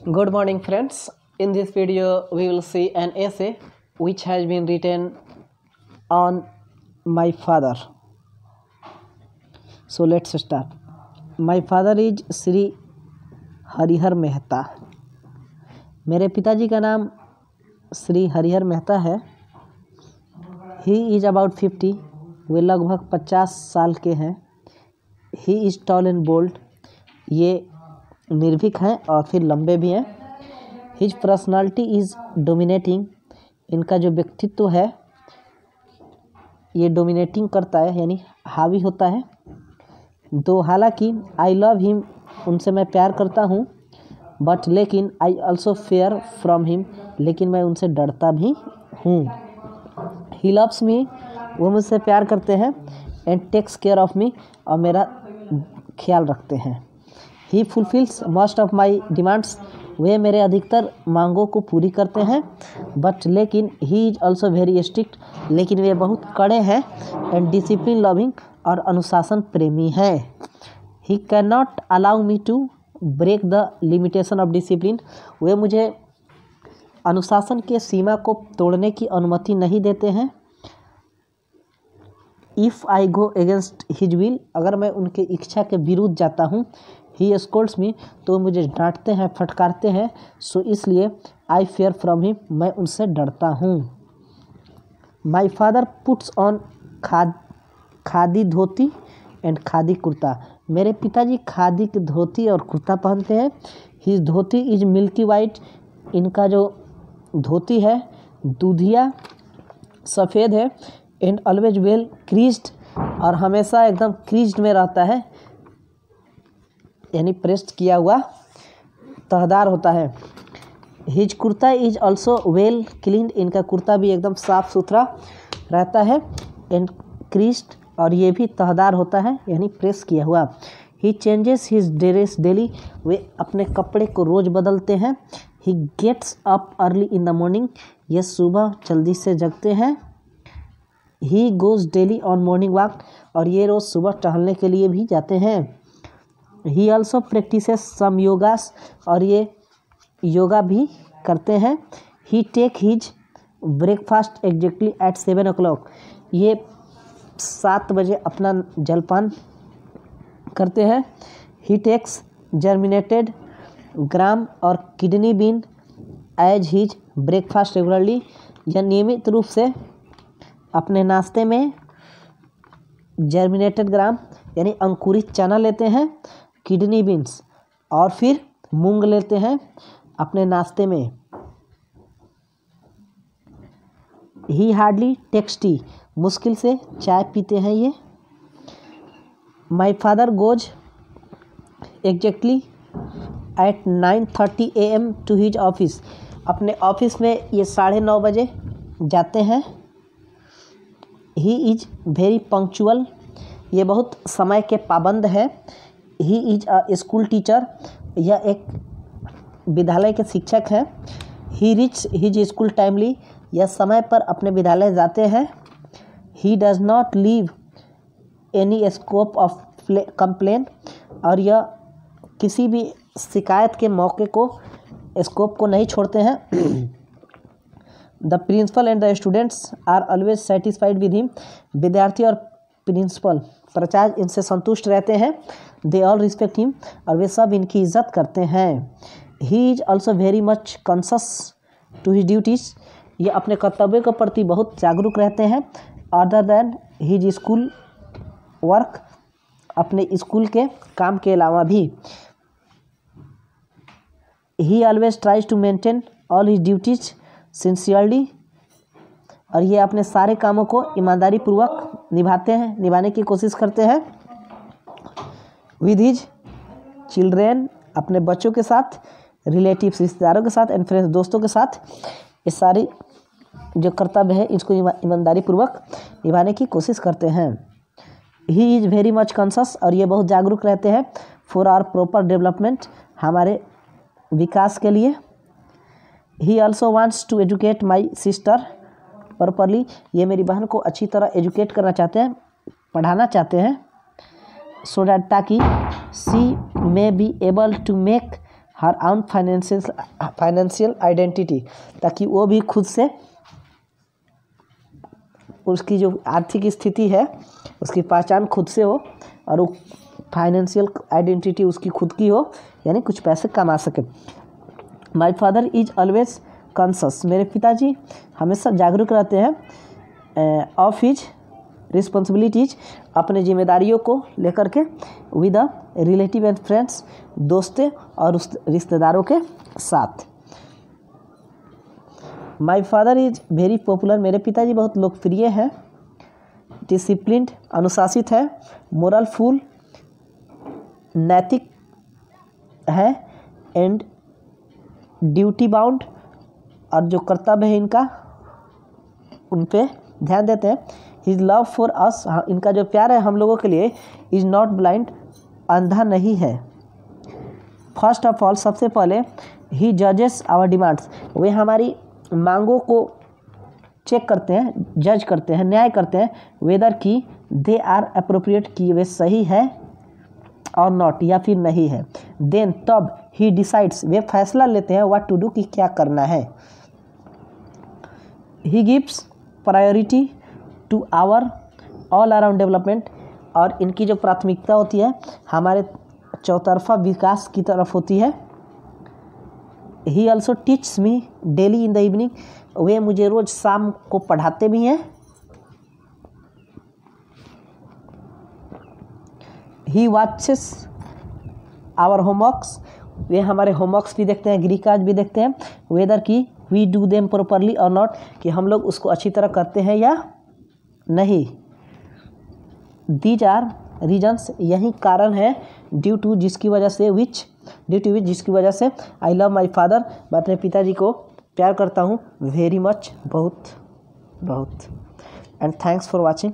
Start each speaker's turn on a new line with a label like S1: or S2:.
S1: Good morning, friends. In this video, we will see an essay which has been written on my father. So let's start. My father is Shri Harihar Mehta मेरे पिताजी का नाम श्री हरिहर मेहता है he is about fifty वे लगभग पचास साल के हैं he is tall and bold ये निर्भीक हैं और फिर लंबे भी हैं। हिज पर्सनालिटी इज़ डोमिनेटिंग इनका जो व्यक्तित्व है, ये डोमिनेटिंग करता है, यानी हावी होता है। दो, हालाँकि आई लव हिम उनसे मैं प्यार करता हूँ बट लेकिन I also fear from him लेकिन मैं उनसे डरता भी हूँ। ही लव्स मी वो मुझसे प्यार करते हैं and takes care of me और मेरा ख्याल रखते हैं। He fulfils most of my demands वे मेरे अधिकतर मांगों को पूरी करते हैं बट लेकिन he is also very strict लेकिन वे बहुत कड़े हैं एंड डिसिप्लिन लविंग और अनुशासन प्रेमी हैं। He can not allow me to break the limitation of discipline वे मुझे अनुशासन के सीमा को तोड़ने की अनुमति नहीं देते हैं। If I go against his will अगर मैं उनके इच्छा के विरुद्ध जाता हूँ ही स्कोल्ड्स मी तो मुझे डांटते हैं, फटकारते हैं सो इसलिए आई फेयर फ्रॉम हिम मैं उनसे डरता हूँ। माई फादर पुट्स ऑन खाद, खादी धोती एंड खादी कुर्ता। मेरे पिताजी खादी की धोती और कुर्ता पहनते हैं। He dhoti is milky white इनका जो धोती है, दूधिया, सफ़ेद है एंड ऑलवेज वेल क्रीज्ड और हमेशा एकदम क्रीज्ड में रहता है। यानी प्रेस्ड किया हुआ तहदार होता है। His kurta is also well clean इनका कुर्ता भी एकदम साफ़ सुथरा रहता है। एंड क्रीस्ड और ये भी तहदार होता है, यानी प्रेस किया हुआ। He changes his dress daily वे अपने कपड़े को रोज़ बदलते हैं। He gets up early in the morning ये सुबह जल्दी से जगते हैं। He goes daily on morning walk और ये रोज़ सुबह टहलने के लिए भी जाते हैं। ही ऑल्सो प्रैक्टिसेस सम योगास और ये योगा भी करते हैं। He take his breakfast exactly at seven o'clock ये सात बजे अपना जलपान करते हैं। ही टेक्स जर्मिनेटेड ग्राम और kidney bean as his breakfast regularly यह नियमित रूप से अपने नाश्ते में जर्मिनेटेड ग्राम यानी अंकुरित चना लेते हैं। Kidney beans. और फिर मूंग लेते हैं अपने नाश्ते में। ही हार्डली टेक्स टी मुश्किल से चाय पीते हैं ये। My father goes exactly at nine thirty A M to his office अपने ऑफ़िस में ये साढ़े नौ बजे जाते हैं। ही इज़ वेरी पंक्चुअल ये बहुत समय के पाबंद है। He is a school teacher यह एक विद्यालय के शिक्षक हैं। He reach his school timely यह समय पर अपने विद्यालय जाते हैं। He does not leave any scope of complain और यह किसी भी शिकायत के मौके को स्कोप को नहीं छोड़ते हैं। The principal and the students are always satisfied with him विद्यार्थी और प्रिंसिपल प्रचार इनसे संतुष्ट रहते हैं। दे ऑल रिस्पेक्ट हिम और वे सब इनकी इज़्ज़त करते हैं। He is also very much conscious to his duties ये अपने कर्तव्य के प्रति बहुत जागरूक रहते हैं। Other than his school work अपने स्कूल के काम के अलावा भी। He always tries to maintain all his duties sincerely और ये अपने सारे कामों को ईमानदारी पूर्वक निभाते हैं, निभाने की कोशिश करते हैं। विद हिज चिल्ड्रेन, अपने बच्चों के साथ, रिलेटिव्स, रिश्तेदारों के साथ एंड फ्रेंड्स दोस्तों के साथ, ये सारी जो कर्तव्य है, इसको ईमानदारी पूर्वक निभाने की कोशिश करते हैं। He is very much conscious और ये बहुत जागरूक रहते हैं फॉर आर प्रॉपर डेवलपमेंट हमारे विकास के लिए। He also wants to educate my sister properly ये मेरी बहन को अच्छी तरह एजुकेट करना चाहते हैं, पढ़ाना चाहते हैं सो डैट ताकि she may be able to make her own financial financial identity ताकि वो भी खुद से उसकी जो आर्थिक स्थिति है, उसकी पहचान खुद से हो और वो फाइनेंशियल आइडेंटिटी उसकी खुद की हो, यानी कुछ पैसे कमा सके। My father is always conscious मेरे पिताजी हमेशा जागरूक रहते हैं ऑफ़ हिज रिस्पॉन्सिबिलिटीज अपने जिम्मेदारियों को लेकर के with a relative and friends दोस्तें और उस रिश्तेदारों के साथ। My father is very popular मेरे पिताजी बहुत लोकप्रिय हैं। डिसिप्लिन अनुशासित है। मोरल फुल नैतिक है। एंड ड्यूटी बाउंड और जो कर्तव्य है इनका, उन पे ध्यान देते हैं। हिज लव फॉर अस इनका जो प्यार है हम लोगों के लिए इज़ नॉट ब्लाइंड अंधा नहीं है। फ़र्स्ट ऑफ़ ऑल सबसे पहले ही जजेस आवर डिमांड्स वे हमारी मांगों को चेक करते हैं जज करते हैं, न्याय करते हैं वेदर की दे आर अप्रोप्रिएट कि वे सही है और नॉट या फिर नहीं है। देन तब ही डिसाइड्स वे फैसला लेते हैं व्हाट टू डू कि क्या करना है। He gives priority to our all around development और इनकी जो प्राथमिकता होती है, हमारे चौतरफा विकास की तरफ़ होती है। He also teach me daily in the evening वे मुझे रोज़ शाम को पढ़ाते भी हैं। ही वाचेस आवर होमवर्क्स वे हमारे होमवर्क्स भी देखते हैं ग्रीक आज भी देखते हैं। वेदर की वी डू देम प्रॉपरली और नॉट कि हम लोग उसको अच्छी तरह करते हैं या नहीं। दीज आर रीजन्स यही कारण है ड्यू टू जिसकी वजह से विच ड्यू टू विच जिसकी वजह से आई लव माई फादर मैं अपने पिताजी को प्यार करता हूँ वेरी मच बहुत बहुत। And thanks for watching